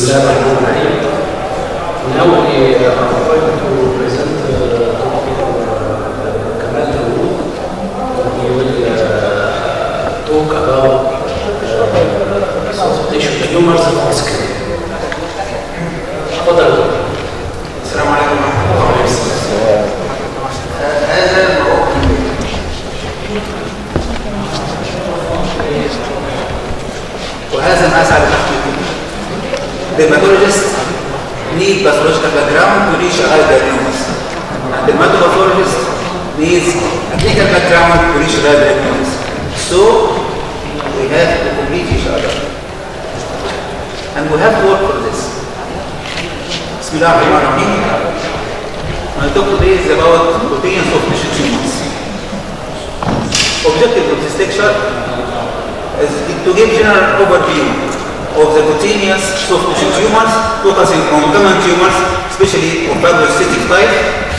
بسم الله الرحمن الرحيم. Now we are going to present uh, Dr. Kamal Dawood. He will uh, talk about uh, soft tissue tumors of the skin. تفضل يا دكتور. السلام عليكم ورحمة الله وبركاته. هذا الموضوع وهذا ما أسعد تحقيقه. dermatologists need pathological background to reach a high diagnosis. And dermatologist needs a clinical background to reach a high diagnosis. So we have to complete each other. And we have to work for this. Bismillahirrahmanirrahim. My talk today is about proteins of tissue tumors. Objective of this lecture is to give general overview of the cutaneous soft tissue tumors, focusing on common tumors, especially of fibrocytic type.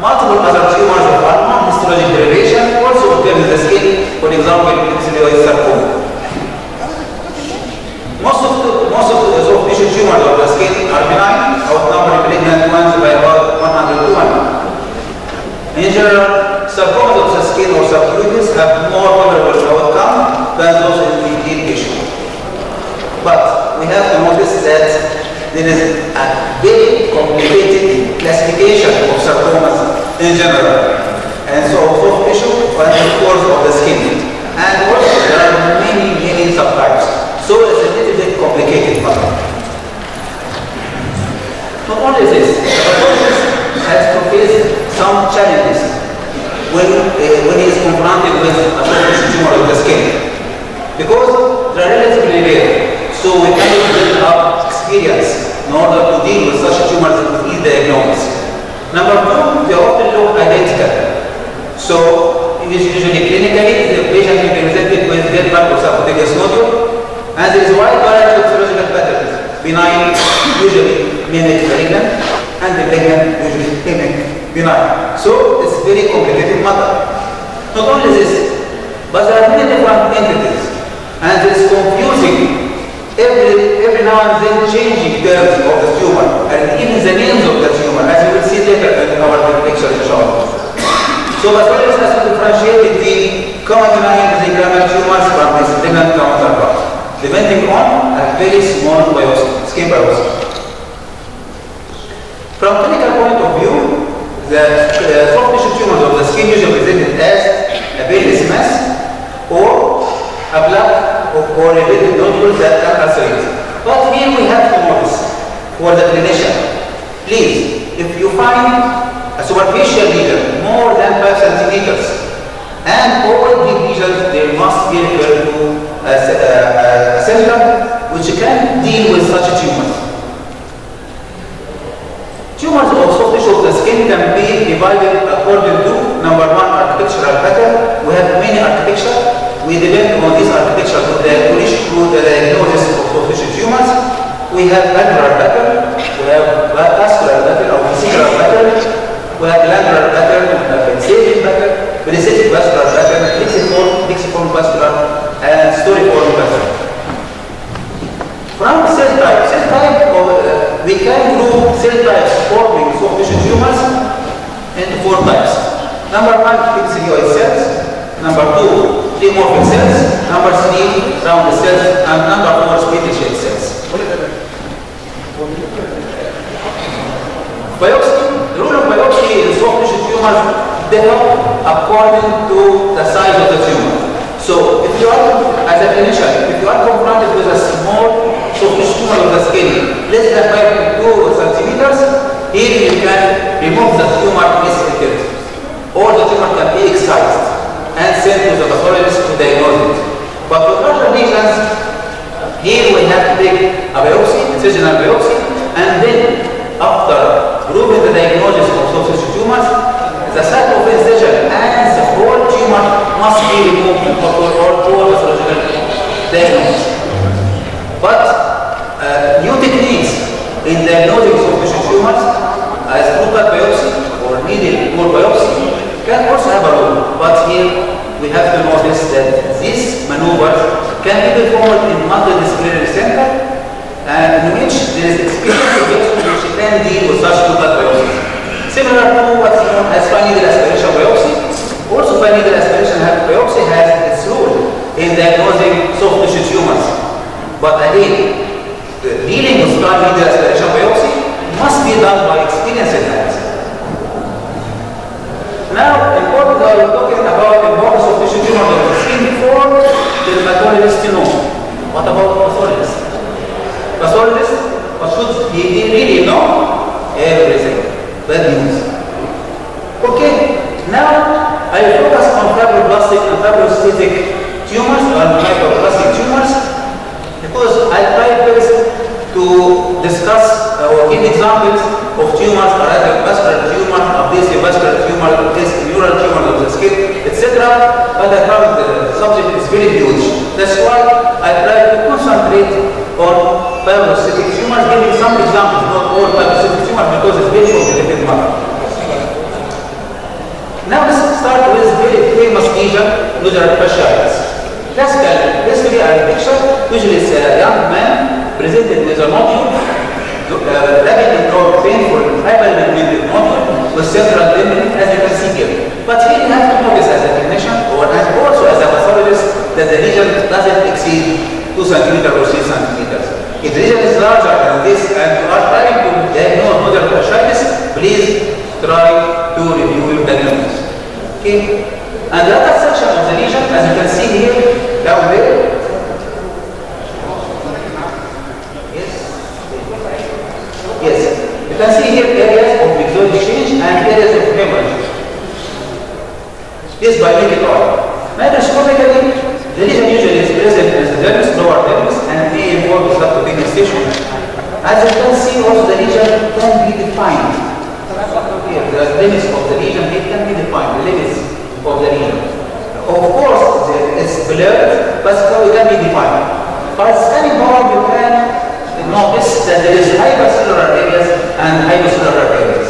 Multiple other tumors of hormone histologic derivation also occur in the skin, for example, epithelioid sarcoma. Most of the, most of the tissue tumors of the skin are benign, outnumber malignant ones by about 100 to 1. In general, sarcomas of the skin or subcutaneous have more favorable outcome than those in the deep tissue. But we have to notice that there is a very complicated classification of sarcomas in general. And so soft tissue and of course of the skin. And also there are many, many subtypes. So it's a little bit complicated but not only this, the pathologist has to face some challenges when, uh, when he is confronted with a soft tumor the skin. Because they are relatively rare, so we cannot build up experience in order to deal with such tumors with easy diagnosis. Number two, they often look identical. So, usually clinically, the patient will be presented with dermal or subcutaneous nodule, and there is a wide variety of serological patterns. Benign usually mimic malignant, and the malignant usually mimic benign. So, it's very complicated matter. Not only this, but there are many different entities, and it's confusing. Every, every now and then changing terms of the tumor, and even the names of the tumor, as you will see later in our lecture inshallah. So pathologists has to differentiate between common benign mesenchymal tumors from malignant counterpart, depending on a very small biopsy, skin biopsy. From clinical point of view, the uh, soft tissue tumors of the skin usually presented as a villous mass or a black or, a little nodule that can ulcerate. But here we have notice for the clinician, please, if you find a superficial lesion more than 5 centimeters and all deep lesions, they must be referred to a, a, uh, a uh, center which can deal with such tumors. Tumors of soft tissue of the skin can be divided according to number one architectural pattern. We have many architecture. We depend on this architecture to the to the diagnosis of tissue tumors. We have angular pattern, we have vascular pattern or vesicular pattern, we have glandular pattern, we have pensated pattern, pensated vascular pattern, lixiform, lixiform vascular, and storiform pattern. From cell type, cell type of, uh, we can group cell types forming tissue tumors into four types. Number one, epithelioid cells. Number two, dimorphic cells. Number three, round cells. And number four, spindle shaped cells. Biopsy, the rule of biopsy in soft tissue tumors differ according to the size of the tumor. So if you are, as a clinician, if you are confronted with a small soft tissue tumor of the skin, less than 5 to 2 centimeters, here you can remove the tumor misfitted. Or the tumor can be excised and sent to the pathologist to diagnose it. But for larger lesions, here we have to take a biopsy, incisional biopsy, and then after proving the diagnosis of soft tissue tumors, the site of incision and the whole tumor must be removed for all pathological diagnosis. But uh, new techniques in diagnosing soft tissue tumors, as local biopsy or needle core biopsy, can also have a role. But here we have to notice that these maneuvers can be performed in multidisciplinary center and in which there is experience which can deal with such local biopsy. Similar to what's known as fine needle aspiration biopsy, also fine needle aspiration biopsy has its role in diagnosing soft tissue tumors. But again, the dealing with fine needle aspiration biopsy must be done by experienced hands. Now, I was talking about the importance of tissue tumor of the skin before the dermatologist to know. What about pathologist? Pathologist, what should he, he really know? Everything. Bad news. Okay, now I focus on fibroblastic and fibrocytic tumors or fibroblastic tumors because I try first to discuss or give examples of tumors, either vascular tumor, obviously vascular tumor, neural tumor etc. But I found the subject is very huge. That's why I try to concentrate on fibrohistiocytic tumors, giving some examples, not all fibrohistiocytic tumors because it's very complicated matter. Now let's start with very famous lesion, nodular fasciitis. Classical history and picture, usually it's a young man presented with a nodule, uh, rapidly growing painful hyperpigmented nodule with central membrane as you can see here. But here you have to notice as a clinician or as also as a pathologist that the region doesn't exceed 2 centimeters or 3 centimeters. If the lesion is larger than this and you are trying to diagnose nodular fasciitis, please try to review your diagnosis. Okay? And the other section of the lesion, as you can see here, down there, yes, yes, you can see here areas of myxoid exchange and areas of hemorrhage. This by eye. Microscopically, the lesion usually is present as the dermis, lower dermis, and may involve subcutaneous tissue. As you can see, also the lesion can be defined. Here, the limits of the lesion it can be defined, the limits of the lesion. Of course, it's blurred, but still it can be defined. By scanning power, you can notice that there is hypercellular areas and hypercellular areas.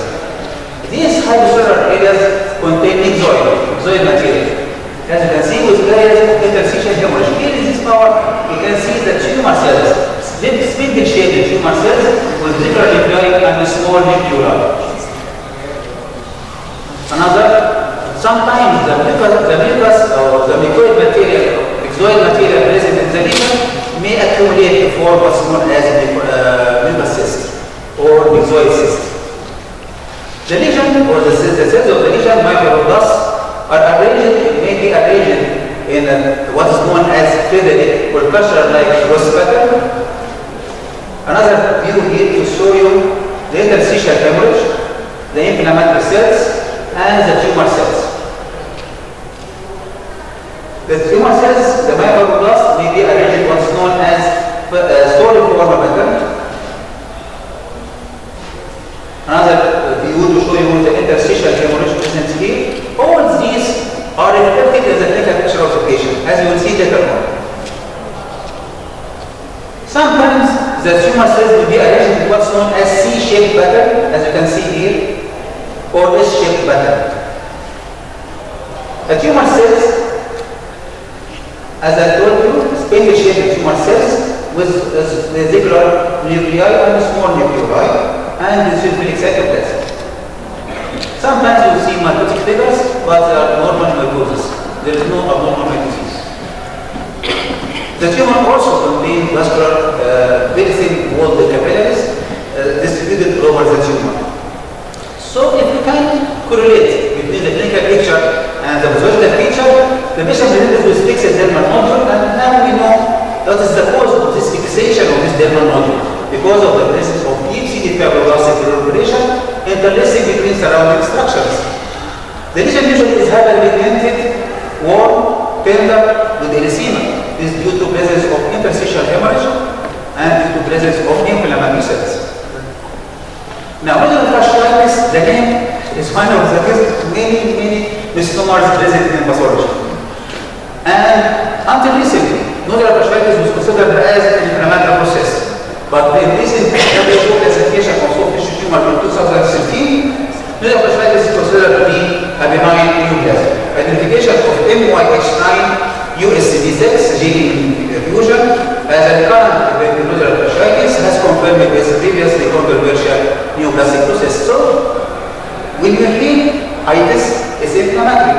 These hypercellular areas contain myxoid, myxoid material. As you can see with of interstitial hemorrhage. Here in this power, you can see the tumor cells, spindle shaped tumor cells with different nuclei and small nuclei. Another, sometimes the mucus, the mucus or the mucoid material, myxoid material present in the liver may accumulate to form what's known as uh, mucus cyst or myxoid cyst. The lesion or the, the cells of the lesion microblasts are arranged, may be arranged in uh, what is known as feathered or cluster-like growth pattern. Another view here to show you the interstitial hemorrhage, the inflammatory cells, and the tumor cells. The tumor cells, the microblast, may be arranged in what's known as uh, storiform pattern. Another view to show you the interstitial hemorrhage present here. All these are reflected in the clinical picture of the patient, as you will see later on. Sometimes the tumor cells will be arranged in what's known as C-shaped as you can see here, or S-shaped pattern. The tumor cells, as I told you, spindle-shaped tumor cells with vesicular nuclei and small nuclei, and this is the cytoplasm. Sometimes you see mitotic figures, but they are normal mitosis. There is no abnormal mitosis. The tumor also contains vascular, uh, very thin walled capillaries uh, distributed all over the tumor. So if you can correlate between the clinical picture and the pathological feature, the patient presented with fixed dermal nodule, and now we know what is the cause of this fixation of this dermal nodule because of the presence of deep seated fibroblastic proliferation interlacing between surrounding structures. The lesion usually is hyperpigmented, warm, tender, with erythema. This is due to presence of interstitial hemorrhage and due to presence of inflammatory cells. Now, regional fasciitis, the name is one of the many, many misnomers present in pathology. And until recently, nodular fasciitis was considered as an inflammatory process. But in recent WHO classification of soft tissue tumor in 2013, nodular fasciitis is considered to be a benign neoplasm. Identification of MYH9 USP6 gene fusion as a recurrent nodular fasciitis has confirmed with previously controversial neoplastic process. So, when you hear itis, it's inflammatory,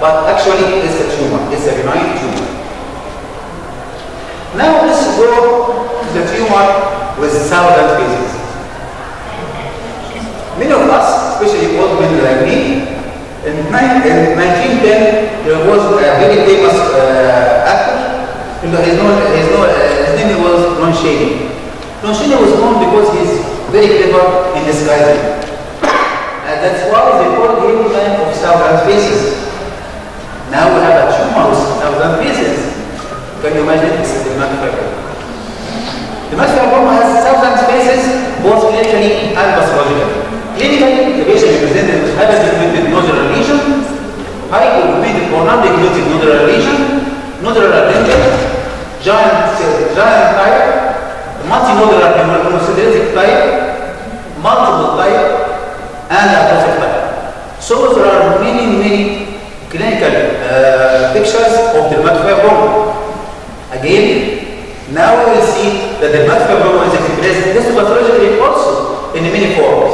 but actually it's a tumor, it's a benign tumor. Now let's go to the tumor with thousand phases. Many of us, especially old men like me, in, nine, in 1910 there was a very famous uh, actor. You know, his, known, his, known, uh, his name Chaney was known because he's very clever in disguising. And that's why they call him man of thousand faces. Now we have a tumor with thousand faces. Can you imagine? This is the dermatofibroma. The dermatofibroma has thousand faces, both clinically and pathologically. Clinically, the patient is presented with hyperpigmented nodular lesion, hypopigmented or non-pigmented nodular lesion, nodular dental, giant, giant type, multinodular hemorrhagic type, multiple type, and atrophic type. So there are many, many clinical uh, pictures of dermatofibroma. Again, now we will see that dermatofibroma is expressed histopathologically also in many forms.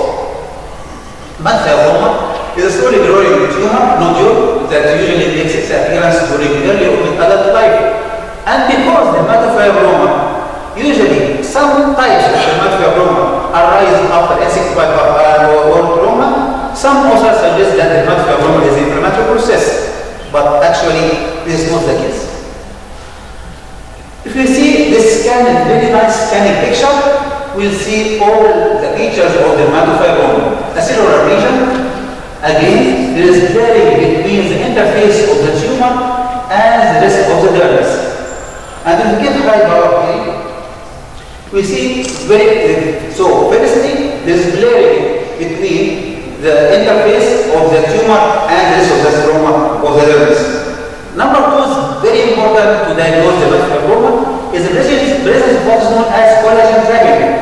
Dermatofibroma is a slowly growing tumor nodule that usually makes its appearance during early adult life. And because dermatofibroma, usually some types of dermatofibroma arise after encephalitis or trauma, some also suggest that traumatic dermatofibroma is an inflammatory process, but actually this is not the case. If you see this scanning, very nice scanning picture, we'll see all the features of the dermatofibroma. A cellular region, again, there is clearing between the interface of the tumor and the rest of the dermis. And we get high power here, we see very, uh, so firstly, there is blurring between the interface of the tumor and the rest of the stroma of the dermis. Number two is very important to diagnose the dermatofibroma is the presence, presence what is known as collagen trapping.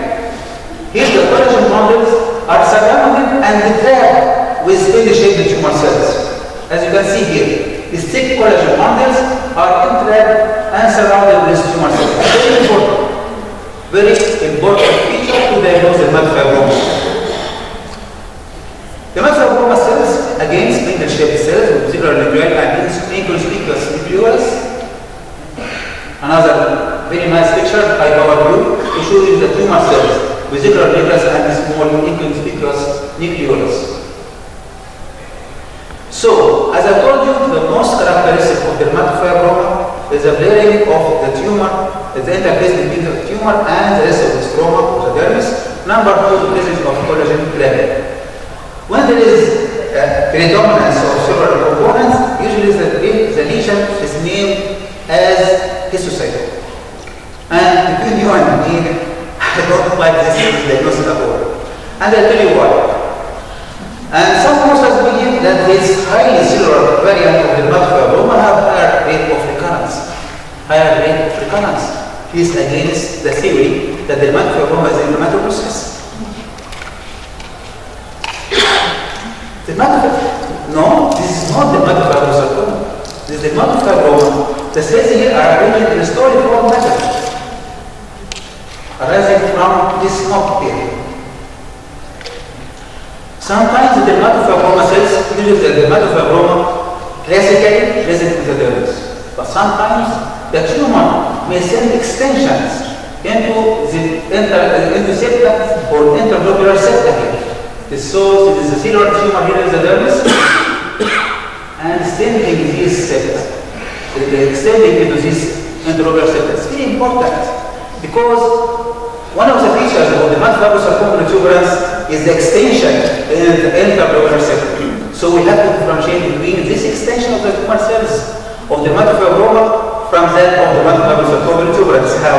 Here the collagen bundles are surrounded and trapped with spindle-shaped tumor cells. As you can see here, these thick collagen bundles are entrapped and surrounded with tumor cells. Very important, very important feature to diagnose the dermatofibroma. The dermatofibroma cells, again, spindle-shaped cells with particular nuclei and inconspicuous nucleolus. Another very nice picture, high power view, to show you the tumor cells, with vesicular nucleus and small inconspicuous nucleolus. So, as I told you, the most characteristic of the dermatofibroma is the blurring of the tumor, the interface between the tumor and the rest of the stroma of the dermis. Number two, the presence of collagen trapping. When there is a predominance of several components, usually the, the lesion is named as histiocytoma. And between you and me, I don't like this diagnosis at all. And I'll tell you why. And some authors believe that this highly cellular variant of the dermatofibroma have higher rate of recurrence. Higher rate of recurrence is against the theory that the dermatofibroma is an inflammatory process. The dermatofibroma, no, this is not the dermatofibrosarcoma. This is the dermatofibroma. The cells here are arranged in a storiform pattern arising from this here. Sometimes the dermatofibroma cells, usually the dermatofibroma classically present in the dermis. But sometimes the tumor may send extensions into the inter, into septa or interlobular septa here. So it is a cellular tumor here in the dermis and sending these septa. Extending into these interlobular septa. It's very important because one of the features of the multifibrous circumference is the extension in the interlobular septum. So we have to differentiate between this extension of the tumor cells of the metafibroma from that of the multifibrous circumference. How?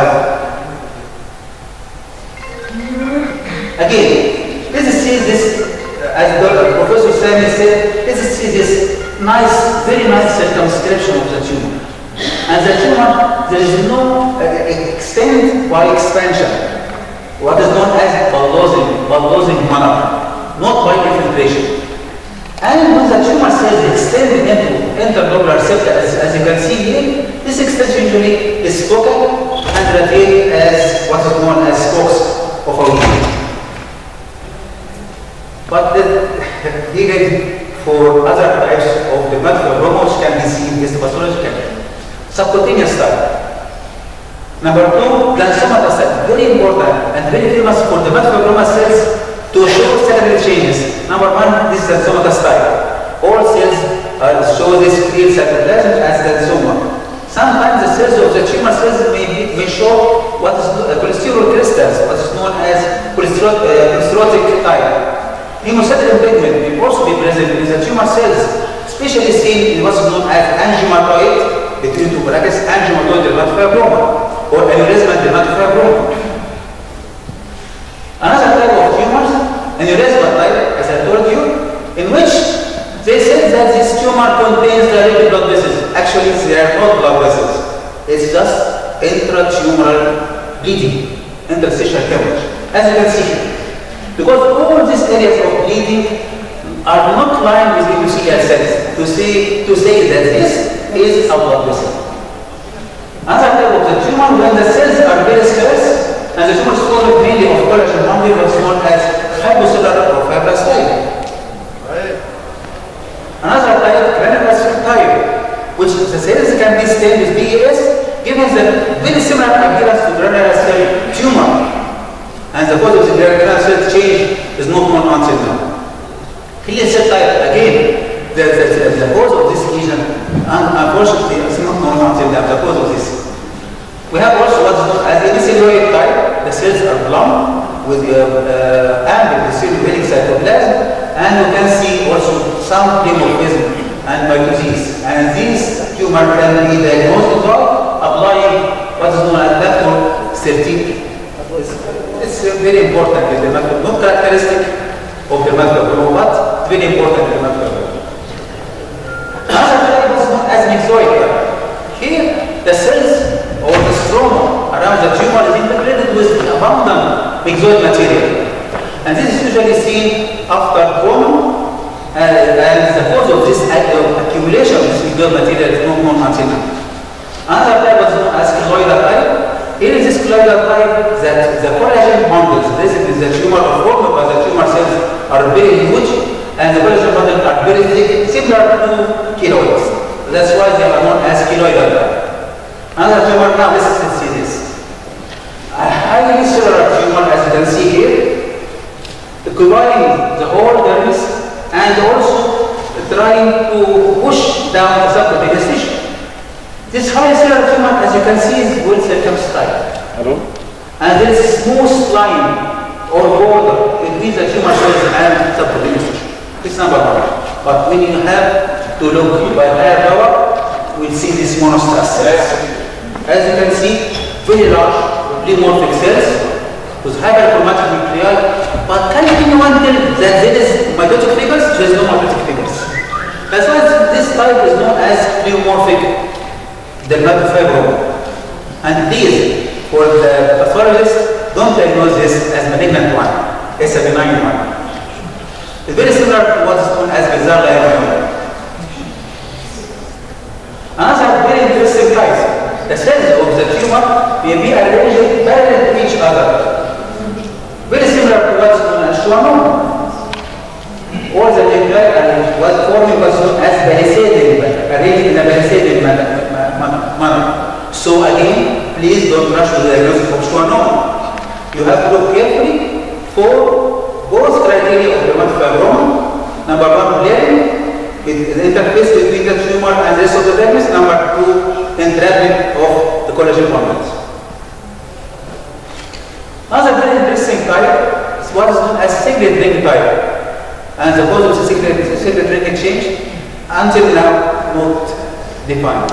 Again, let's see this, uh, as Professor Sami said, let's see this nice, very nice circumscription of the tumor. And the tumor, there is no uh, extent by expansion what is known as bulging, bulging manner, not by infiltration. And when the tumor cells extend into interlobular septa, as, as you can see here, this extension usually is focal and retained as what is known as spokes of a wheel. But the, even for other types of the multiple which can be seen histopathologically, subcutaneous type. Number two, glanzoma cell, very important and very famous for the multifibroma cells to show secondary changes. Number one, this is glanzoma style. All cells uh, show this clear cytoplasm as glanzoma. Sometimes the cells of the tumor cells may, be, may show what is uh, cholesterol crystals, what is known as cholesterol, uh, cholesterolic type. Hemocytic pigment may also be present in the tumor cells, especially seen in what's known as angiomatoid, between two brackets, angiomatoid dermatofibroma or aneurysmal dermatofibroma. Another type of tumors, aneurysmal type, as I told you, in which they said that this tumor contains the direct blood vessels. Actually, they are not blood vessels. It's just intratumoral bleeding, interstitial hemorrhage, as you can see here. Because all these areas of bleeding are not lined with endothelial cells to say, to say that this is a blood vessel. Another type of the tumor when the cells are very scarce and the tumor is formed mainly of collagen bonding what's known as fibrocellular or fibrous type. Another type, granular type, which the cells can be stained with PAS, giving the very similar appearance to granular cell tumor. And the cause of the granular cell change is not known until now. Clear cell type, again, the, the, the, the cause of this lesion, unfortunately, is not known until now, the cause of this. We have also what is known as hemicelluloid type. The cells are plumb with uh, uh, ample cellular cytoplasm, and you can see also some dimorphism and mitosis. And these tumor can be diagnosed by applying what is known as factor 13. It's, it's very important in the macro, not characteristic of the macro, but very important in the macro. Another is as myxoid. Here, the cells or the stroma around the tumor is integrated with abundant myxoid material. And this is usually seen after trauma, uh, and the cause of this accumulation of this myxoid material is known until now. Another type is known as keloidal type. Here is this keloidal type that the collagen bundles present in the tumor or formed by the tumor cells are very huge, and the collagen bundles are very thick, similar to keloids. That's why they are known as keloidal type. Another tumor, now this. Highly cellular tumor, as you can see here, occupying the whole dermis and also trying to push down the subcutaneous tissue. This highly cellular tumor, as you can see, is well circumscribed. Hello? And there is a smooth line or border between the tumor cells and subcutaneous tissue. This is number one. But when you have to look by higher power, we'll see this cells. As you can see, very large pleomorphic cells with hyperchromatic nuclei. But can anyone tell that there is mitotic figures? There is no mitotic figures. That's why this type is known as pleomorphic dermatofibroma. And please, for the pathologist, don't diagnose this as malignant one. It's a benign one. It's very similar to what is known as bizarre leiomyoma. Another very interesting type the cells of the tumor may be arranged parallel to each other. Very similar to what's known as schwannoma. was forming was known as palisading arranged in a palisading manner. So again, please don't rush to the diagnosis of schwannoma. You have to look carefully for both criteria of dermatofibroma. Number one, clearing the interface between the tumor and the rest of the dermis. Number two, entrapment of the collagen hormones. Another very interesting type is what is known as signet ring type. And the cause of the signet, signet ring exchange until now not defined.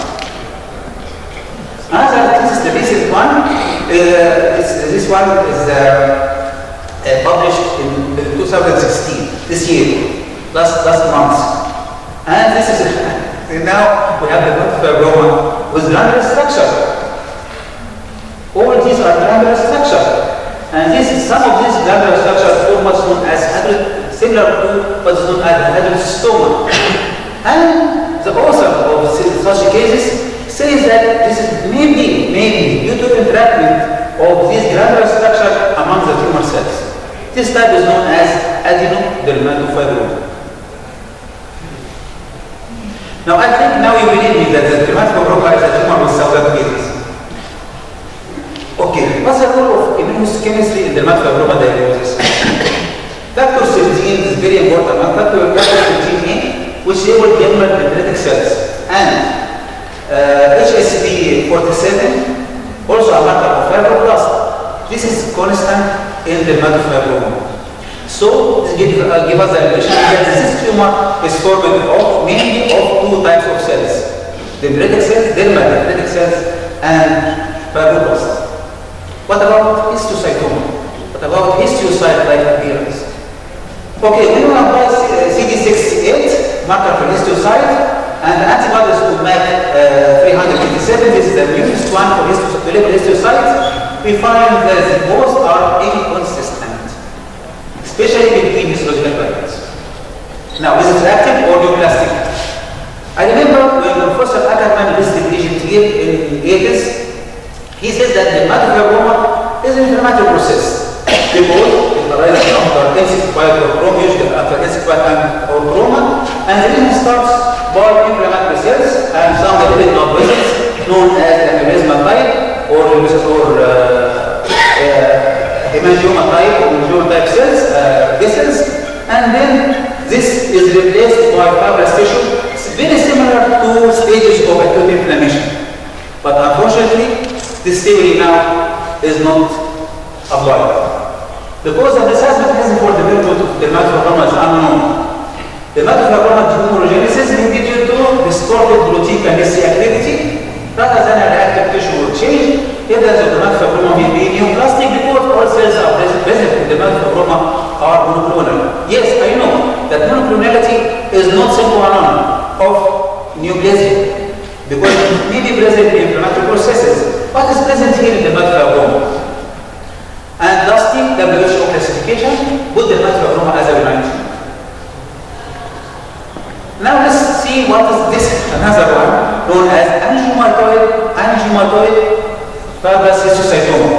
Another, this is the recent one. Uh, this, one is uh, uh, published in 2016, this year, last, last month. And this is, now we have the fibroma with granular structure. All these are granular structure. And this, some of these granular structures form what's known as similar to what's known as hydrostoma. And the author of such cases says that this is maybe, maybe due to entrapment of these granular structure among the tumor cells. This type is known as adenodermatofibroma. Now I think now you believe me that the dermatofibroma is a tumor with southern phases. Okay, what's the role of immunochemistry in the dermatofibroma diagnosis? Factor 13 is very important. Factor, factor 13A, which able general dendritic cells. And uh, HSP 47, also a marker of fibroblast. This is constant in the dermatofibroma. So this give, uh, give us the impression that this tumor is formed of mainly of two types of cells. Dendritic cells, dermal dendritic cells, and fibroblasts. What about histiocytoma? What about histiocyte-like appearance? Okay, we apply CD68, marker for histiocyte, and antibodies to MAC uh, 357, this is the newest one for histiocyte, histiocytes, we find that both are inconsistent, especially between histological variants. Now, this is active or neoplastic? I remember when Professor Ackerman visited Egypt in the 80s, he says that the dermatofibroma is an inflammatory process. Because it arises after intensified or usually after intensified or chroma, and the reason starts by inflammatory cells and some related blood vessels known as the aneurysmal type or or uh, uh, hemangioma type or hemangioma type cells, uh, and then this is replaced by fibrous tissue, it's very similar to stages of acute inflammation. But unfortunately, this theory now is not applied. The Because of the necessary mechanism for development of the dermatofibroma is unknown. Dermatofibroma tumorigenesis may be due to distorted protein kinase activity rather than a reactive tissue change. Evidence of dermatofibroma may be neoplastic because all cells are present in dermatofibroma are monoclonal. Yes, I know that monoclonality is not symptom of neoplasia because it may be present in inflammatory processes, but is present here in the dermatofibroma. And lastly, WHO classification put the dermatofibroma as a tumor. Now let's see what is this another one known as angiomatoid, angiomatoid fibrous histiocytoma.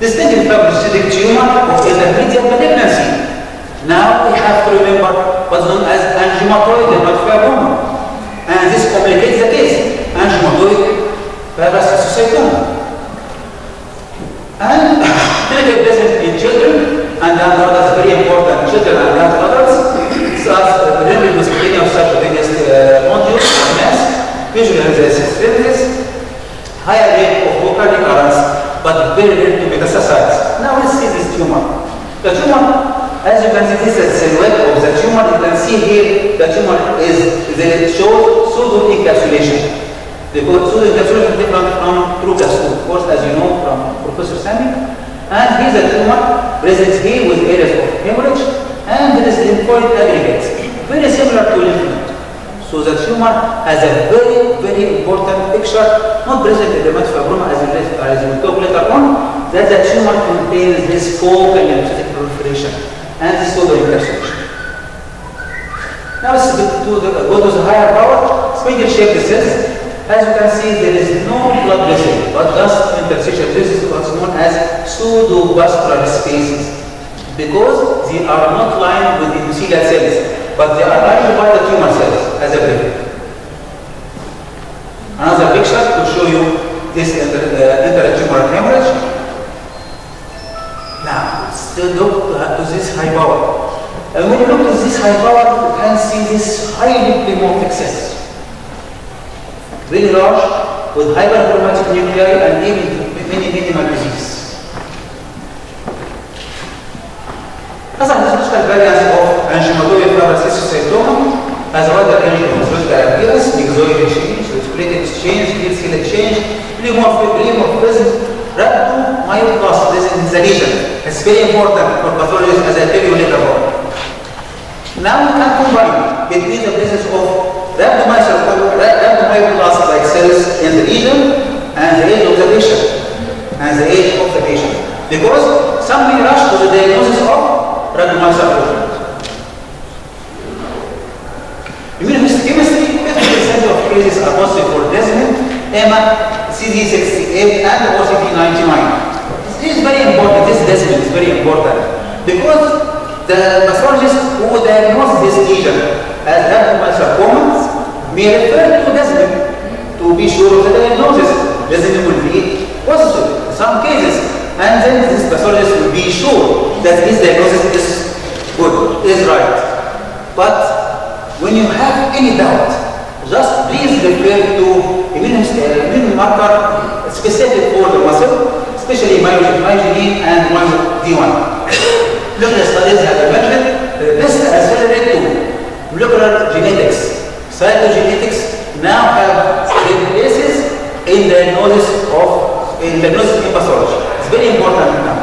Distinctive fibrohistiocytic tumor of intermediate malignancy. Now we have to remember what's known as angiomatoid dermatofibroma. And this complicates the case. Angiomatoid fibrous histiocytoma. And clinical present in children and adults very important. Children and adults such renal muscular subcutaneous uh, nodules or mass, usually has a higher rate of local recurrence, but very rare to metastasize. Now let's see this tumor. The tumor, as you can see, this is the silhouette of the tumor. You can see here the tumor is the shows pseudo encapsulation. Because pseudo encapsulation is different from true. Of course, as you know from Professor Sami. And here's a tumor present here with areas of hemorrhage and there is lymphoid aggregates, very similar to lymph node. So the tumor has a very, very important picture, not present in the dermatofibroma as, as we will talk later on, that the tumor contains this focal lymphatic proliferation and this pseudo encapsulation. Now let's the, go to the higher power, spindle shaped cells. As you can see, there is no blood vessel, but just interstitial. This is what's known as pseudovascular spaces because they are not lined with endothelial cells. but they are lined by the tumor cells as a brick. Another picture to show you this inter, uh, hemorrhage. Now, still look to this high power. And when you look at this high power, you can see this highly polymorphic cells. Really large, with hyperchromatic nuclei and even many minimal disease. As a histological variance of angiomatoid fibrocystic has a wider range of histological appearance, myxoid change, reticular exchange, clear cell exchange, polymorphism, rhabdomyoblastic, this is the lesion. It's very important for pathologists as I tell you later on. Now we can combine between the presence of rhabdomyoblastic like cells in the lesion and the age of the patient. And the age of the patient. Because some may rush to the diagnosis of rhabdomyosarcoma. Immunohistochemistry, 50% of cases are positive for desmin, EMA, CD68, and CD99. This is very important, this desmin is very important. Because the pathologist who diagnoses this lesion as rhabdomyosarcoma may refer to desmin to be sure of the diagnosis. Desmin will be positive in some cases, and then this pathologist will be sure that his diagnosis is good, is right. But when you have any doubt, just please refer to immune, uh, marker specific for the muscle, especially myoglobin and MyoD1. Local studies have mentioned the best accelerate to molecular genetics. Cytogenetics now have places in the diagnosis of in diagnosis in pathology. It's very important now.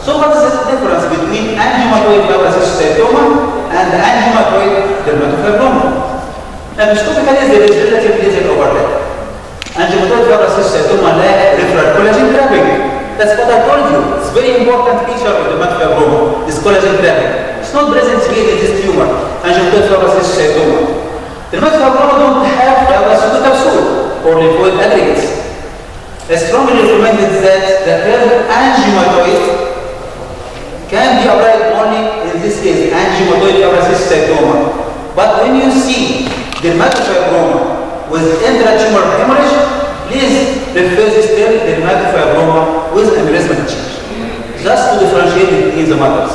So what is the difference between angiomatoid fibrocystic and angiomatoid dermatofibroma. Now, microscopically, there is relatively little overlap. Angiomatoid fibrocystoma lack referral collagen trapping. That's what I told you. It's a very important feature of dermatofibroma, this collagen trapping. It's not present here in this tumor, fibrocystoma. Dermatofibroma don't have fibrocystic capsule or lymphoid aggregates. I strongly recommend that the term angiomatoid can be applied only in this case angiomatoid fibrocystoma. But when you see dermatofibroma with intratumor hemorrhage, please refer this term dermatofibroma with aneurysmal change, just to differentiate between the mothers.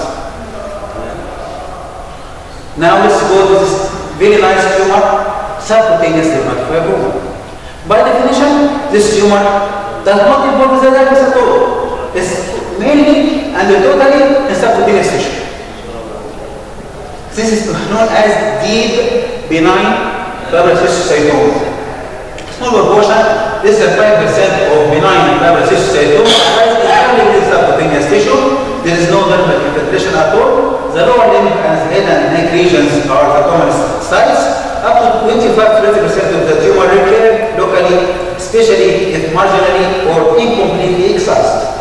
Now let's go to this very nice tumor, subcutaneous dermatofibroma. By definition, this tumor does not involve the dermis at all. It's mainly and totally in subcutaneous tissue. This is known as deep benign fibrocystic Small proportion, this is 5% of benign fibrocystic entirely in subcutaneous tissue. There is no dermal infiltration at all. The lower limb and head and neck regions are the common sites. Up to 25-30% of the tumor recur locally, especially if marginally or incompletely excised.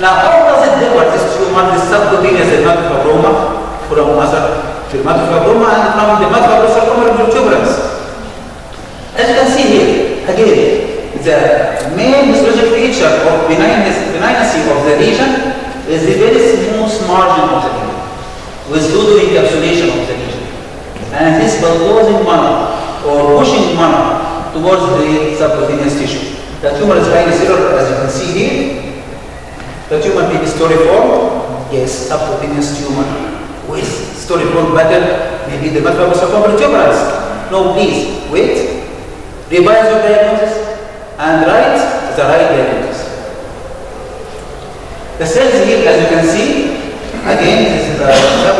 Now, how does it differ, this tumor, this subcutaneous dermatofibroma from other dermatofibroma and from uh, dermatofibrosarcoma protuberans? As you can see here, again, the main histologic feature of benignacy of the lesion is the very smooth margin of the lesion, with pseudo encapsulation of the lesion. And this bulging manner or pushing manner towards the subcutaneous tissue. The tumor is highly cellular, as you can see here, the tumor may be storiform, yes, subcutaneous tumor with storiform pattern, maybe the microbosarcoma tumors. No, please, wait. Revise your diagnosis and write the right diagnosis. The cells here, as you can see, again, this is the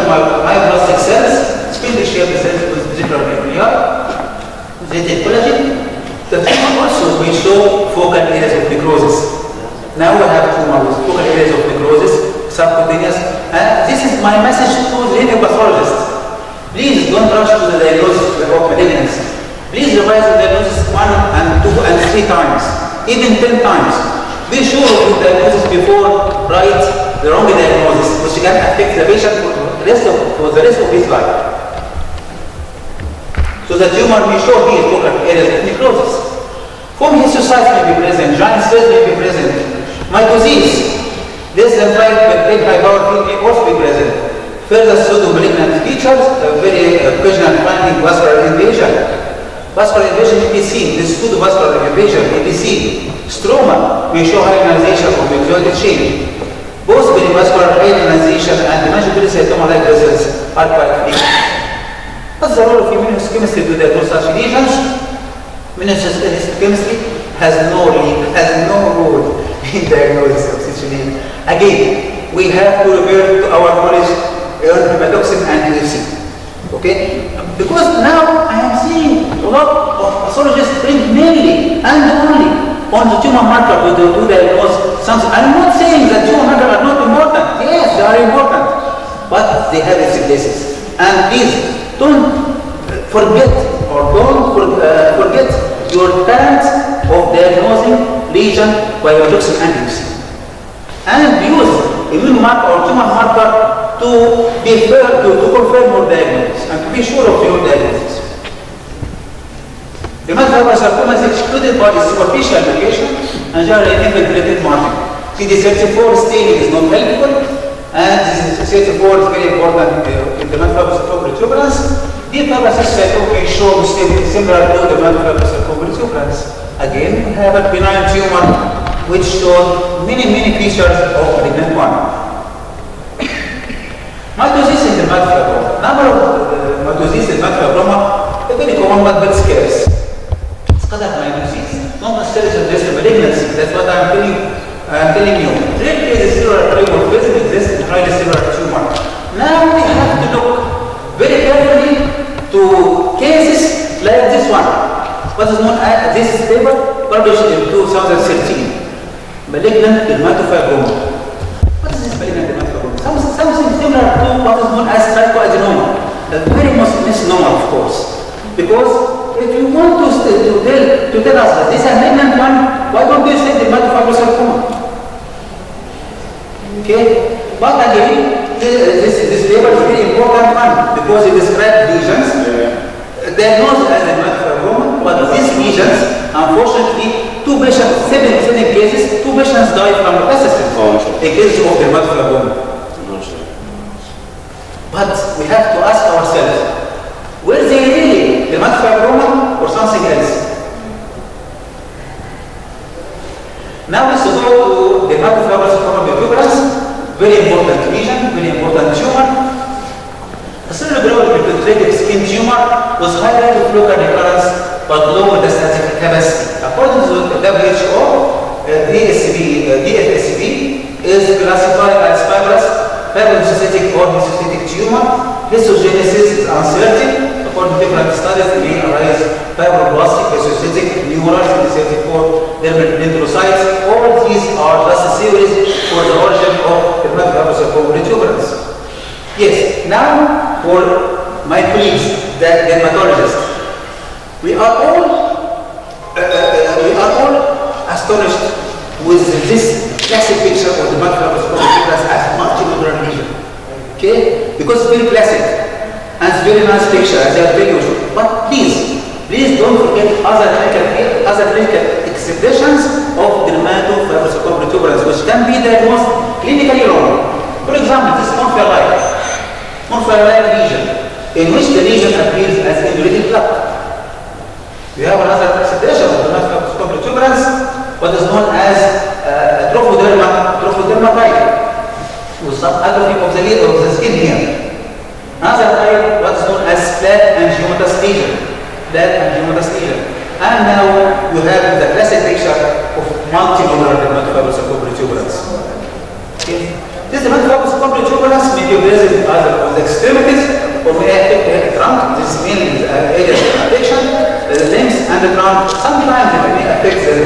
myoplastic cells, spindle shaped cells with vesicular nuclei, they collagen. The tumor also will show focal areas of necrosis. Now we have tumor with focal areas of necrosis, subcutaneous, and this is my message to the pathologists. Please don't rush to the diagnosis of malignancy. Please revise the diagnosis one and two and three times, even ten times. Be sure of the diagnosis before write the wrong diagnosis, which can affect the patient for the rest of, for the rest of his life. So the tumor may show here focal areas of necrosis. Foam histiocytes may be present, giant cells may be present, mitosis, less than 5 big field may also be present. Further pseudomalignant features, a very uh, occasional finding vascular invasion. Vascular invasion seen, this pseudovascular invasion may be seen. Stroma may show hyalinization or mucoid change. Both perivascular hyalinization and hemangiopericytoma-like vessels are quite frequent. What's the role of immunohistochemistry to diagnose such lesions? Immunohistochemistry has no lead, has no role in diagnosis of such lesion. Again, we have to revert to our knowledge on hematoxylin and UFC. Okay? Because now I am seeing lot of pathologists bring mainly and only on the tumor marker to, to diagnose something. I'm not saying that tumor markers are not important. Yes, they are important. But they have its places. And please, don't forget or don't uh, forget your talent of diagnosing lesion by your and UFC. And use immune marker or tumor marker to be to, to confirm your diagnosis and to be sure of your diagnosis. The sarcoma is excluded by its superficial location and generally infiltrated margin. CD34 staining is not helpful and this is CD34 is very important in the metaphorical protuberans. The cytoma may show similar to the metaphorical protuberans. Again, we have a benign tumor which shows many, many features of malignant one. Mitosis in the metaphorical. Number of uh, mitosis in metaphorical is very common but very scarce. It's called mitosis. Not necessarily just a malignancy. That's what I'm telling, you. I'm telling you. Rare cases cellular polymorphism exists in highly similar tumor. Now we have to look very carefully to cases like this one. What is known as this is paper published in 2013. Malignant dermatofibroma. What is this malignant dermatofibroma? Something, something similar to what is known as trichoadenoma. A very much misnomer, of course. Because if you want to, to, tell, to tell us that this is a malignant one, why don't you say dermatofibrosarcoma? Okay? But again, uh, this, this paper is very important one because it describes lesions. Diagnosed as a dermatofibroma, but these lesions, unfortunately, two patients, seven, seven cases, two patients died from metastasis. Oh, sure. A case of dermatofibroma. But we have to ask ourselves, were they really dermatofibroma or something else? Now let's go to dermatofibrous protuberans, very important lesion, very important tumor. A cerebral infiltrative skin tumor was high rate of local recurrence but low metastatic capacity. According to the WHO, uh, DSB, uh, is classified as fibrous fibrocytic or mesocytic tumor. Histogenesis is uncertain. According to different studies, may arise fibroblastic, mesocytic, neural, CD34, dendrocytes. All these are just theories for the origin of dermatofibrosarcoma protuberans. Yes, now for my colleagues, the dermatologists. We are all, uh, uh, we are all astonished with this classic picture of the dermatofibrosarcoma protuberans as multilocular lesion. Okay? Because it's very classic very nice picture as I tell you. But please, please don't forget other clinical, other clinical expressions of dermatofibrosarcoma protuberans which can be diagnosed clinically wrong. For example, this confiolite lesion, in which the lesion appears as indurated plaque. We have another expression of dermatofibrosarcoma protuberans, what is known as uh, trophoderma, trophodermatite with some atrophy of the of the skin here. Another type, what's known as flat angiomatous lesion. Flat angiomatous lesion. And now we have the classic picture of multilocular dermatofibrosarcoma protuberans. Okay. This dermatofibrosarcoma protuberans may be present either on the extremities or may affect the trunk. This is mainly the area of affection, the limbs and the trunk. Sometimes it may affect the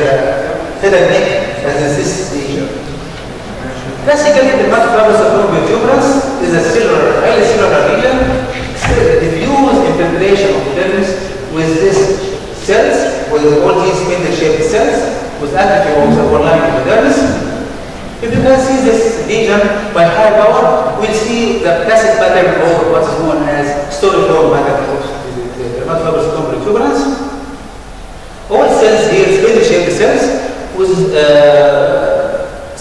head and neck as this. Classically, the dermatofibrosarcoma protuberans is a cellular, highly cellular region, The diffuse infiltration of dermis with these cells, with all these spindle-shaped cells, with atrophy of the overlying epidermis. If you can see this lesion by high power, we'll see the classic pattern of what is known as storiform pattern of the dermatofibrosarcoma protuberans. All cells here, spindle-shaped cells, with uh,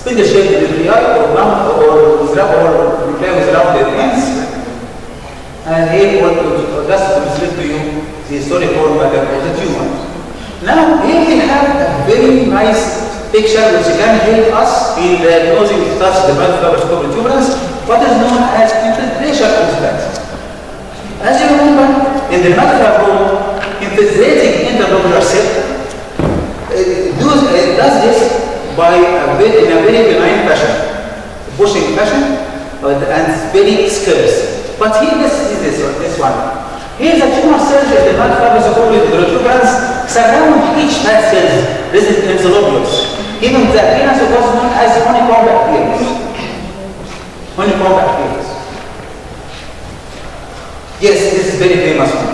spindle-shaped nuclei or round or with round or nuclei with rounded ends. And here what to, just illustrate to you the historical pattern of the tumor. Now here we have a very nice picture which can help us in the diagnosing such the microfibroscopic tumors, what is known as infiltration that. As you remember, in the dermatofibroma, infiltrating interlobular cell it does, it does this by a very, in a very benign fashion, pushing fashion, but, and very scarce. But here, this is this one. This one. Here, the tumor cells in the blood fibers of all the protuberans surround each fat cells resident in the lobules. Even the appearance of what's known as honeycomb appearance. Honeycomb appearance. Yes, this is very famous one.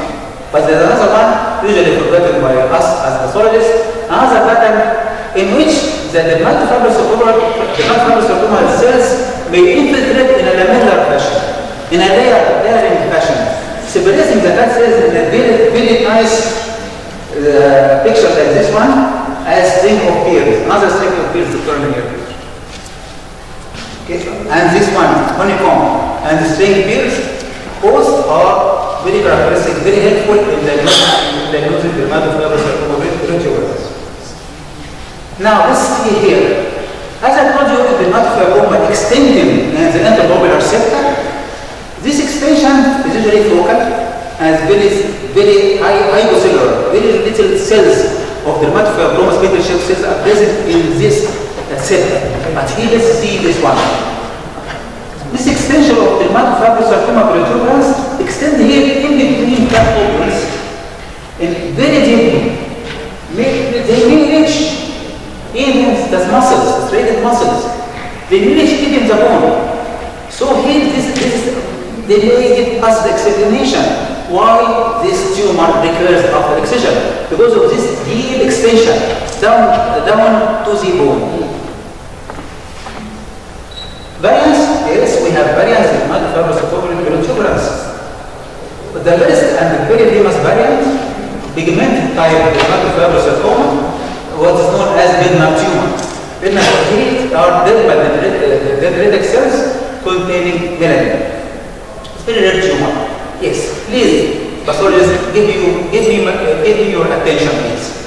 But there's another one, usually forgotten by us as pathologists, another pattern in which the dermatofibrosarcoma dermatofibrosarcoma cells may infiltrate in a lamellar fashion, in a layer, layering fashion, separating the fat cells in a very, very nice uh, picture like this one as string of pears. Another string of pears to turn here. Okay. And this one, honeycomb, and the string pears, both are very characteristic, very helpful in diagnosing dermatofibrosarcoma reticulans. Now, let's see here. As I told you, the dermatofibroma extending in the interlobular septa, this extension is usually focal and very, very high, very little cells of the dermatofibroma spindle shaped cells are present in this uh, septa. But here, let's see this one. This extension of the dermatofibrosarcoma protuberans extend here in between fat openings in very deeply. They may reach even the muscles, striated muscles. They reach even the bone. So here, this, this, they may give us the explanation why this tumor recurs after excision because of this deep extension down, down to the bone. Variance, yes, we have variance in dermatofibrosarcoma protuberans. But the first and very famous variant, pigmented type of dermatofibrosarcoma, what is known as Bednar tumor. Bednar these are dendritic cells containing melanin. It's very rare tumor. Yes, please, pathologists, give you, give me, uh, give me your attention, please.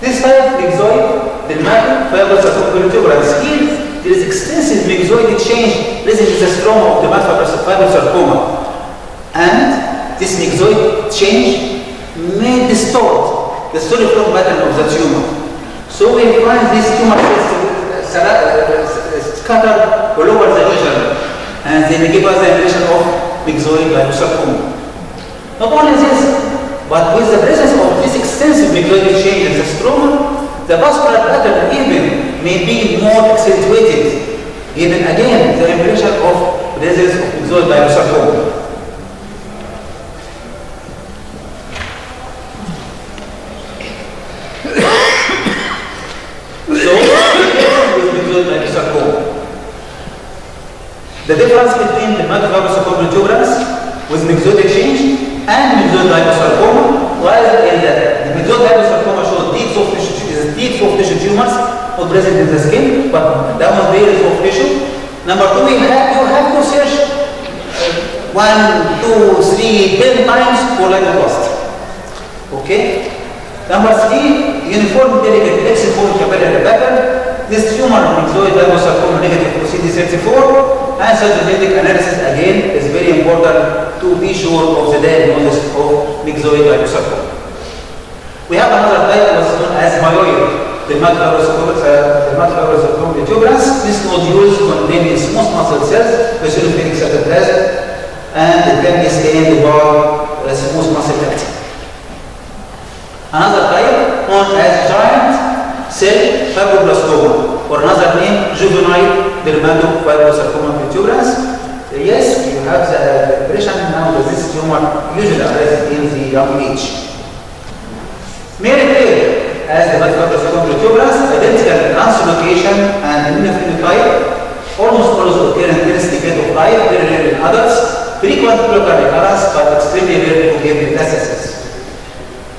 This type of myxoid, the dermatofibrosarcoma protuberans skin. there is extensive myxoid change present in the stroma of the dermatofibrosarcoma. And this myxoid change may distort the storiform pattern of the tumor. So we find this tumor cells uh, uh, uh, scattered all over the region and they give us the impression of myxoid liposarcoma. Not only this, but with the presence of this extensive myxoid change in the stroma, the vascular pattern even may be more accentuated, giving again the impression of presence of myxoid liposarcoma. The difference between the dermatofibrosarcoma protuberans with myxoid change and myxoid liposarcoma was in that the myxoid liposarcoma showed deep soft tissue, deep soft tissue tumors not present in the skin, but that was is soft tissue. Number two, you have, you have to search uh, one, two, three, ten times for lipoblasts. Okay? Number three, uniform delicate plexiform capillary pattern. This tumor myxoid liposarcoma negative for CD34 and cytogenetic analysis again is very important to be sure of the diagnosis of myxoid liposarcoma. We have another type what's known as myoid dermatofibrosarcoma protuberans. These nodules contain smooth muscle cells, eosinophilic cytoplasm, and it can be stained by smooth muscle actin. Another type known as giant cell fibroblastoma, or another name juvenile dermatofibrosarcoma protuberans. Yes, you have the impression now that this tumor usually arises in the young age. May appear as the dermatofibrosarcoma protuberans, identical translocation and immunophenotype, almost always occur in first decade of life, very rare in adults, frequent local recurrence, but extremely rare to give metastasis.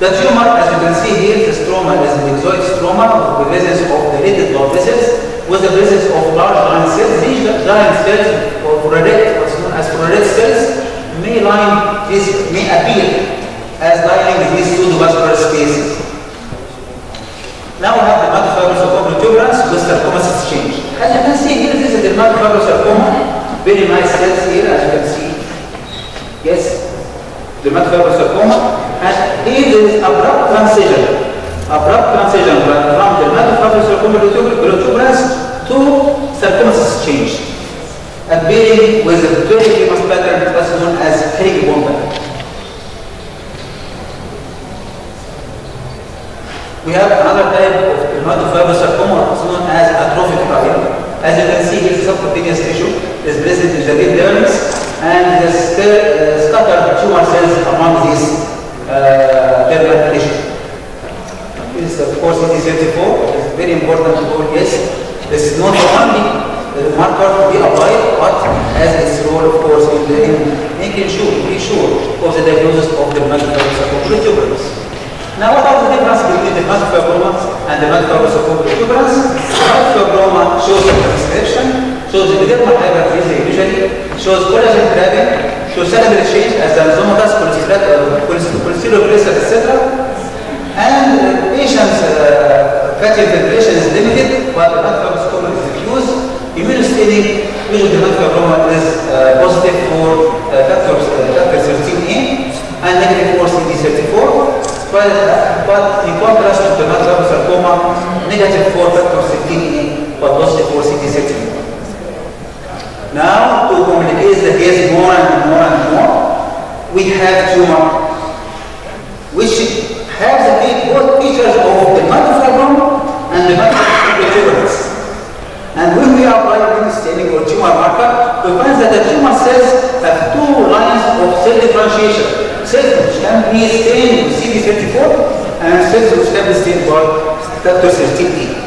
The tumor, as you can see here, the stroma is an exoid stroma with the presence of dilated blood vessels, with the presence of large giant cells. These giant cells, or prolate, what's known as prolate cells, may line this, may appear as lining these pseudovascular spaces. Now we have the dermatofibrosarcoma protuberans with sarcoma exchange. As you can see here, this is the dermatofibrosarcoma. Very nice cells here, as you can see. Yes, the dermatofibrosarcoma. And is abrupt transition. Abrupt transition from from dermatofibrosarcoma protuberans to sarcomasis change. Appearing with a very famous pattern that's known as herringbone pattern. We have another type of dermatofibrosarcoma also known as atrophic uvula. As you can see, here the subcutaneous tissue is present in the epidermis and the uh, scattered tumor cells among these uh, tissue. This is of course CD34. It is very important to know this. This is not the only uh, marker to be applied, but has its role, of course, in, the, in making sure, be sure of the diagnosis of the dermatofibrosarcoma protuberans. Now, what are the difference between the dermatofibroma and the dermatofibrosarcoma protuberans? Dermatofibroma shows the prescription, shows the epidermal hyperplasia usually, shows collagen trapping, shows cellular change as the enzymatous cholesterol, etc. And uh, patient's uh, fatty filtration is limited, while the dermatofibrosarcoma is diffuse. Immunostaining, usually the dermatofibroma is uh, positive for uh, factor, uh, factor 13A and negative for CD34. But, but in contrast to the dermatofibrosarcoma, negative for factor 13A, but positive for CD34. Now, to complicate the case more and more and more, we have tumor which has both features of the dermatofibroma and the dermatofibrous. And when we apply ring staining or tumor marker, we find that the tumor cells have two lines of cell differentiation. Cells which can be stained with CD34 and cells which can be stained by factor 13A.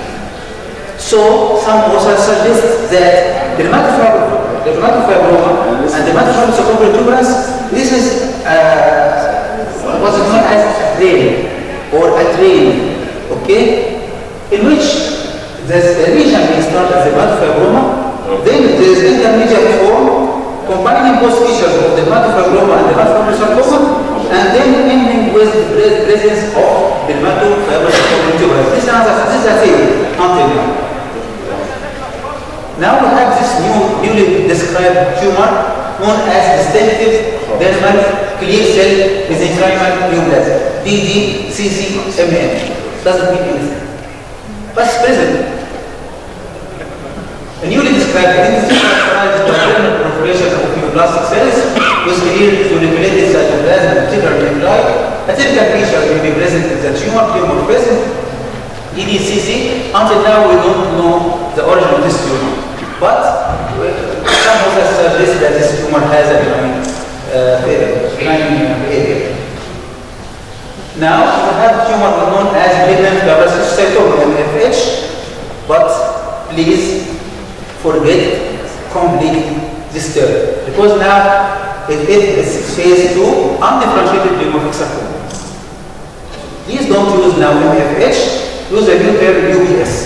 So some authors suggest that the dermatofibroma, the dermatofibroma and the dermatofibrosarcoma protuberans, this is uh, what's known as a train or a train, okay, in which the region may start as the dermatofibroma, then there is intermediate form combining both features of the dermatofibroma and the dermatofibrosarcoma, and then ending with the pre- presence of the dermatofibrosarcoma protuberans. This is another, this is a theory until now. Now we have this new, newly described tumor known as distinctive dermal clear cell mesenchymal neoplasm, DDCCMN. Doesn't mean anything. But it's present. A newly described entity characterized proliferation of neoplastic cells with clear folliculated cytoplasm and particular nuclei. A typical feature may be present in the tumor pleomorphism, EDCC. Until now we don't know the origin of this tumor. But some authors suggest that this tumor has a benign uh, behavior. Now we have tumor known as malignant fibrous histiocytoma MFH, but please forget complete this term because now it is phase 2 undifferentiated pleomorphic sarcoma. Please don't use now MFH, use a new term UPS.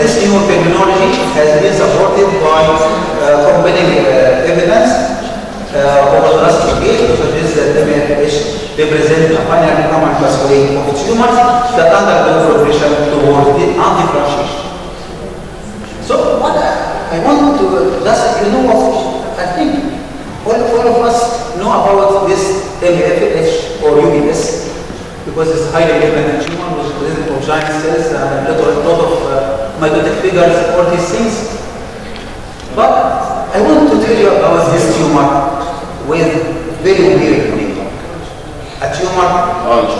This new technology has been supported by uh, compelling uh, evidence uh, over the last decade to suggest that MFH represent a finite common pathway of tumors that undergo progression towards the undifferentiation. So what I want to just you know what I think all, all of us know about this MFH or UPS because it's highly dependent tumor which present of giant cells and a lot of, lot of uh, mitotic figures, all these things. But I want to tell you about this tumor with very weird name. A tumor. Oh,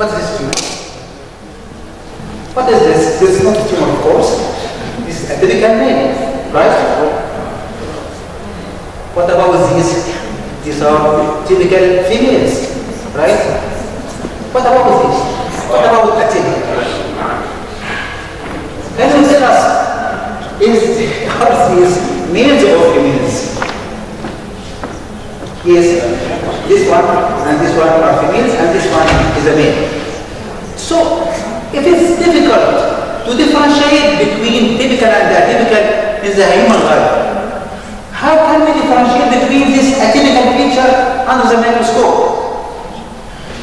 what is this tumor? What is this? This is not a tumor, of course. This is a typical name, right? What about these? These are typical females, right? What about this? What about atypical? Can you tell us, is, are these males or females? is this one and this one are females and this one is a male. So it is difficult to differentiate between typical and atypical in the human life. How can we differentiate between this atypical feature under the microscope?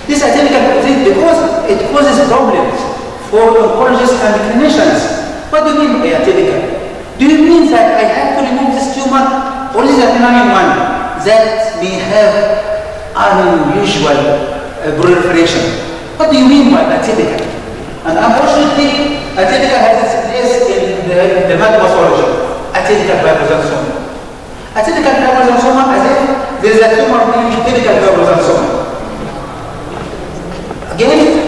This atypical thing because it causes problems for oncologists and clinicians. What do you mean by atypical? Do you mean that I have to remove this tumor or is it a one that may have an unusual uh, proliferation? What do you mean by atypical? And unfortunately, atypical has its place in the, in the pathology. Atypical fibroxanthoma. Atypical fibroxanthoma as if there is a tumor named typical fibroxanthoma. Again,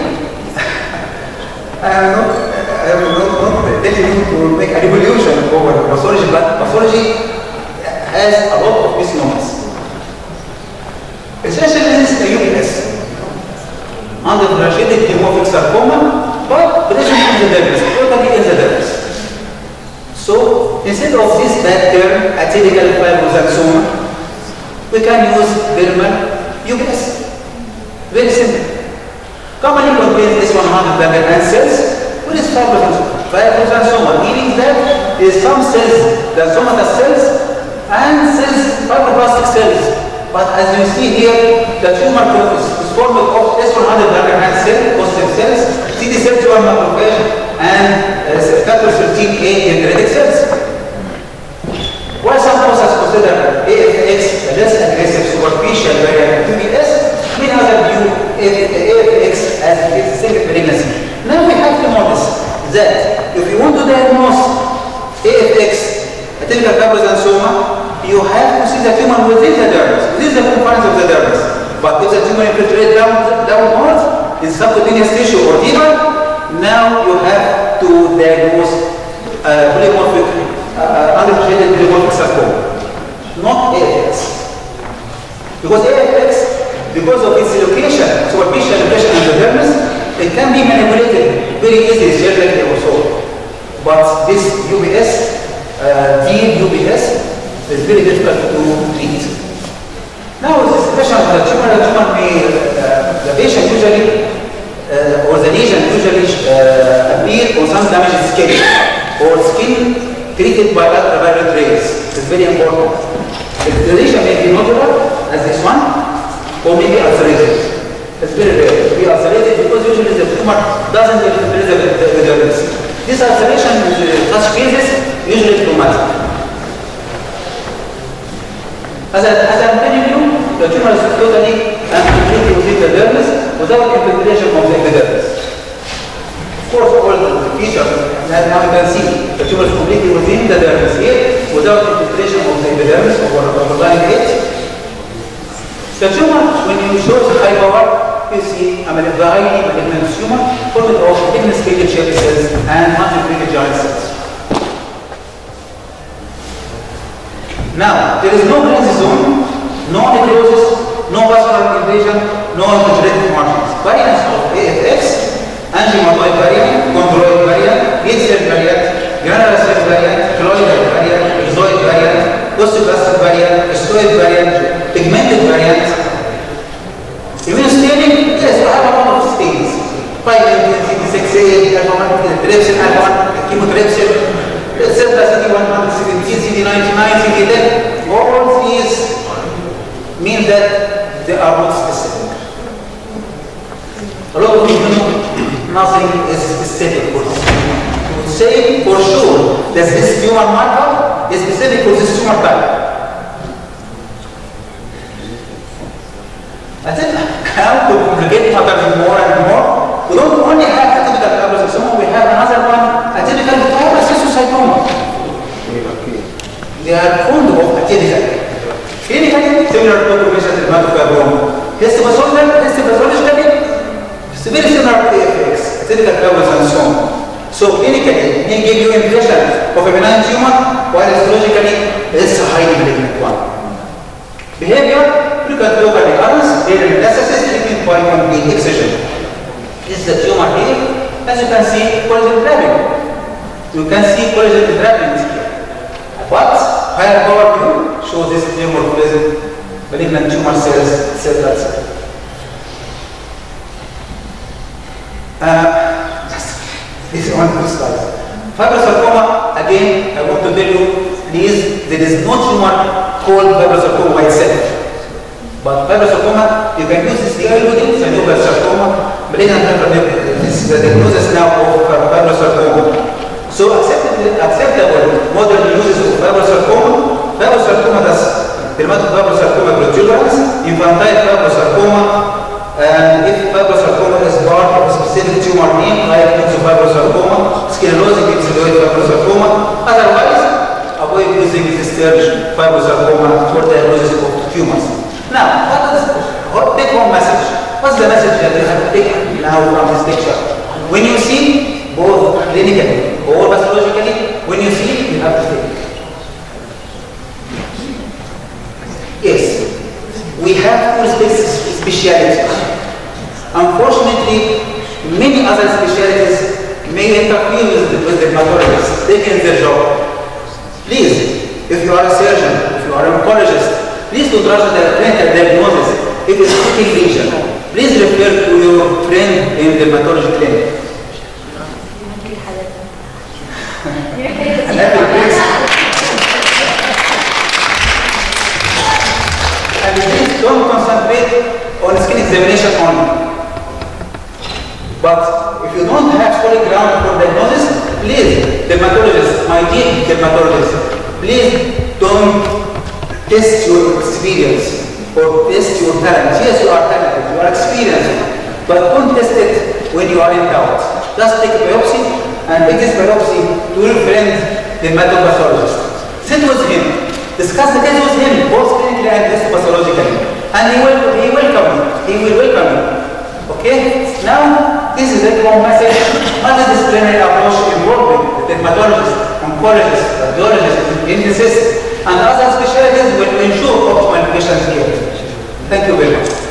I am not, telling you to make a revolution over pathology, but pathology has a lot of misnomers. Essentially, this is the UPS, undifferentiated pleomorphic sarcoma, but present in the dermis, totally in the dermis. So, instead of this bad term, atypical fibroxanthoma, we can use dermal UPS. Very simple. Commonly contains this 100 Langerhans cells. What is fibroxanthoma? Fibroxanthoma meaning that is some cells, the somatous cells, and cells, fibroblastic cells. But as you see here, the tumor is, alpha-1, chymotrypsin, etc. CD100, CD99, CD10, all these mean that they are not specific. A lot of people nothing is specific for this. To say for sure that this tumor marker is specific for this tumor type. I think how to complicate matters more and more. We don't only have atypical fibroxanthoma, we have another one, atypical fibrosarcoma. They are fond of atypical. Clinically, similar to conventional dermatofibroma. Histopathological, histopathologically, it's very similar to AFX, atypical fibroxanthoma. So clinically, they give you impression of a benign tumor, while histologically, it's a highly malignant one. Behavior, look at local recurrence, daily metastasis, treatment by complete excision. This is the tumor here. As you can see, collagen. You can see collagen trapping here. But higher power view shows this present malignant tumor cells, etc. etc. Uh, this is one slide. Fibrosarcoma, again, I want to tell you, please, there is no tumor called fibrosarcoma itself. But fibrosarcoma, you can use this early sarcoma, malignant this is the diagnosis now of fibrosarcoma. So acceptable, acceptable modern uses of fibrosarcoma, fibrosarcoma does dermatofibrosarcoma protuberans, infantile fibrosarcoma, and if fibrosarcoma is part of a specific tumor name like fibrosarcoma, sclerosing epithelioid fibrosarcoma, otherwise avoid using this term fibrosarcoma for diagnosis of tumors. Now, what is what take home message? What's the message that we have to take now from this picture? When you see both clinically or pathologically, when you see you have to take. Yes, we have two specialties. Unfortunately, many other specialties may interfere with, with the taking their job. Please, if you are a surgeon, if you are an oncologist, please don't rush the clinical diagnosis. If it's sticking lesion, please refer to your friend in the dermatology clinic. And that will please. And please don't concentrate on skin examination only. But if you don't have solid ground for diagnosis, please, dermatologist, my dear dermatologist, please don't test your experience or test your talent. Yes, you are talented, you are experienced, but don't test it when you are in doubt. Just take a biopsy and take this biopsy to your friend, the pathologist. Sit with him, discuss the case with him, both clinically and histopathologically, and he will, he welcome you. He will welcome you. Okay? Now, this is a home message. Multidisciplinary approach involving the dermatologist, oncologist, intensist, and other specialties will ensure optimal patient care. Thank you very much.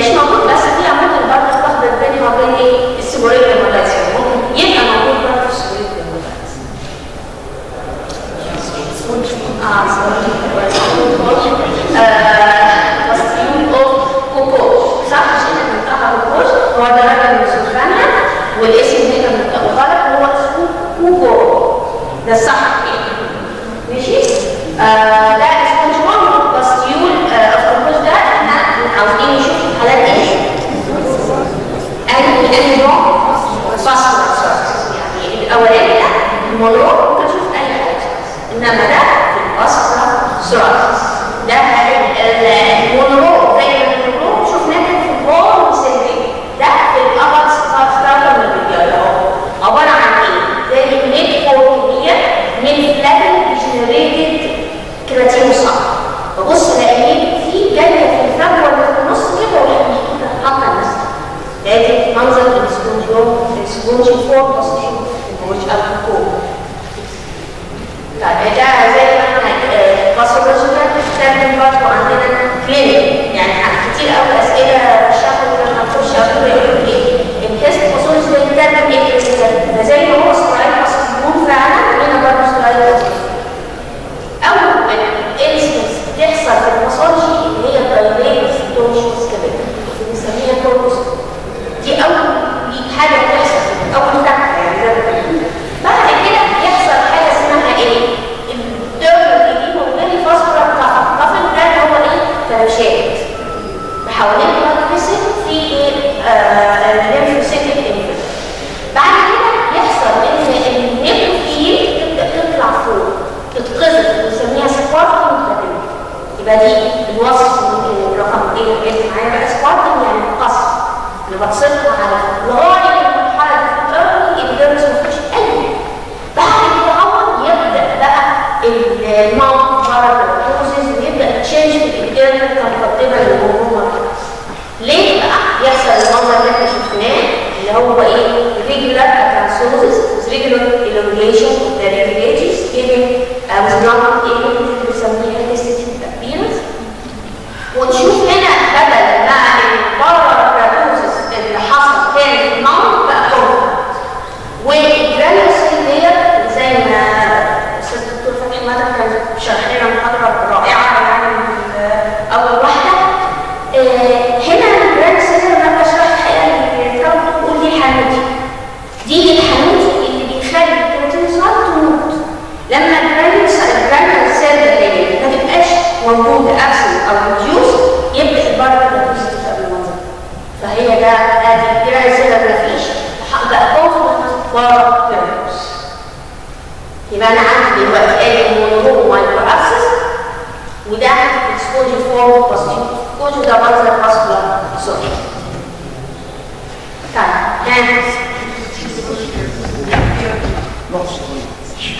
podcast, não يحصل المنظر اللي إحنا شفناه اللي هو إيه regular acanthosis with regular elongation of the regulators giving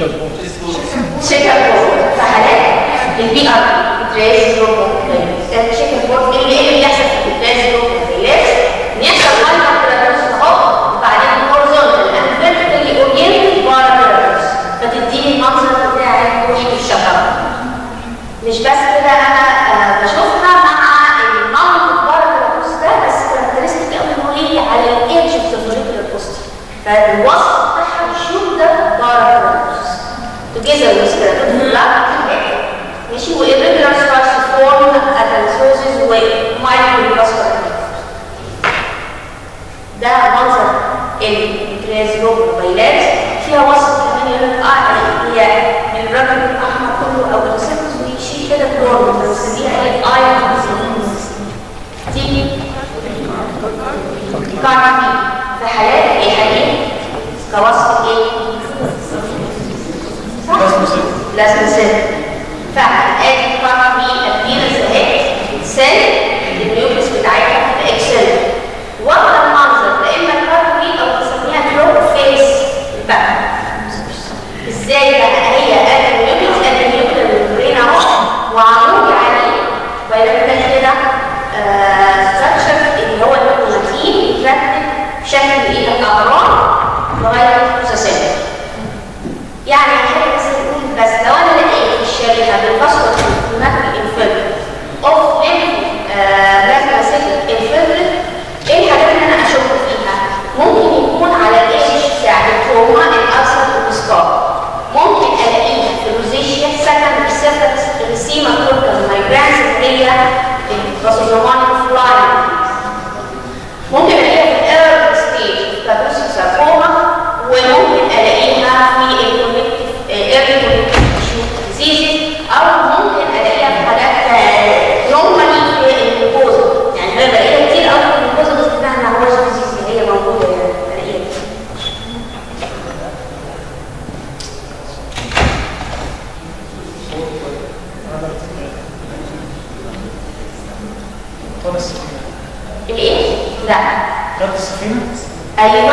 Chegou. Checkerboard, Sahalé, البيئة تريس روبوت، تشيكربورد اللي هي بيحصل جنوب الغيلان فيها وصف كمان يقول لك آه هي من الرجل الاحمر كله أو السيرفس ويشيل كده كلور بنسميها آية اي تيجي. الكارتي في حالات إيه حالين كوصف إيه؟ صح؟ لازم سن. فعلا. ادي كارما بي ادينا سهل سيل إزاي بقى هي آدم نيوتن آدم نيوتن البرين اهو وعمود عليه؟ فيبقى كده آه، ستراكشر اللي هو النيوتن بشكل إيه؟ البراندز اللي هي بصمامات الفلاني ممكن Hay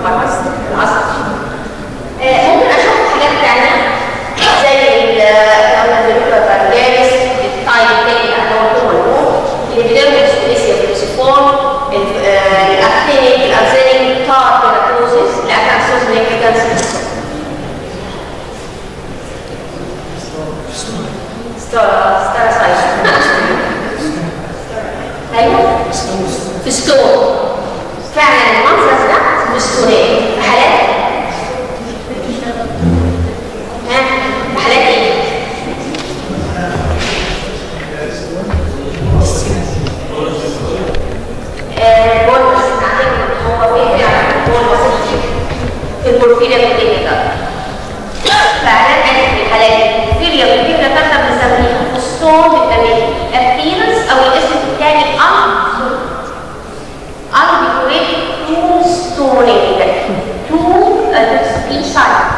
vai mais المقاومة appearance أو الاسم الثاني undecorated undecorated tombstone to a three side